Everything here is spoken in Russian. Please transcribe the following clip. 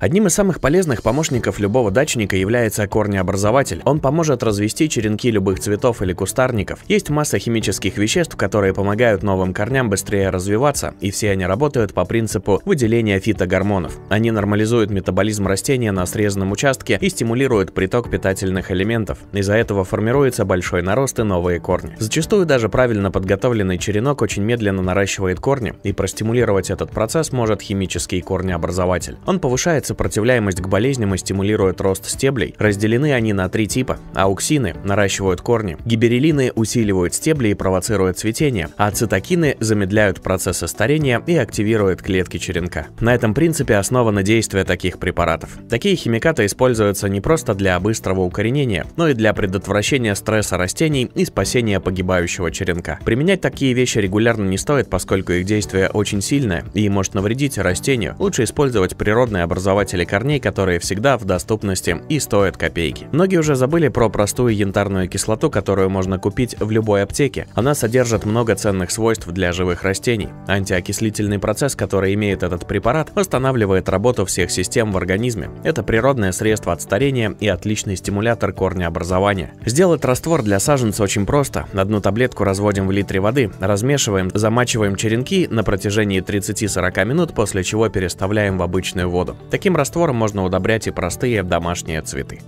Одним из самых полезных помощников любого дачника является корнеобразователь. Он поможет развести черенки любых цветов или кустарников. Есть масса химических веществ, которые помогают новым корням быстрее развиваться, и все они работают по принципу выделения фитогормонов. Они нормализуют метаболизм растения на срезанном участке и стимулируют приток питательных элементов. Из-за этого формируется большой нарост и новые корни. Зачастую даже правильно подготовленный черенок очень медленно наращивает корни, и простимулировать этот процесс может химический корнеобразователь. Он повышает сопротивляемость к болезням и стимулирует рост стеблей. Разделены они на три типа. Ауксины наращивают корни, гиберелины усиливают стебли и провоцируют цветение, а цитокины замедляют процессы старения и активируют клетки черенка. На этом принципе основано действие таких препаратов. Такие химикаты используются не просто для быстрого укоренения, но и для предотвращения стресса растений и спасения погибающего черенка. Применять такие вещи регулярно не стоит, поскольку их действие очень сильное и может навредить растению. Лучше использовать природные образования образователи корней, которые всегда в доступности и стоят копейки. Многие уже забыли про простую янтарную кислоту, которую можно купить в любой аптеке. Она содержит много ценных свойств для живых растений. Антиокислительный процесс, который имеет этот препарат, восстанавливает работу всех систем в организме. Это природное средство от старения и отличный стимулятор корнеобразования. Сделать раствор для саженца очень просто. Одну таблетку разводим в литре воды, размешиваем, замачиваем черенки на протяжении 30-40 минут, после чего переставляем в обычную воду. Таким Таким раствором можно удобрять и простые домашние цветы.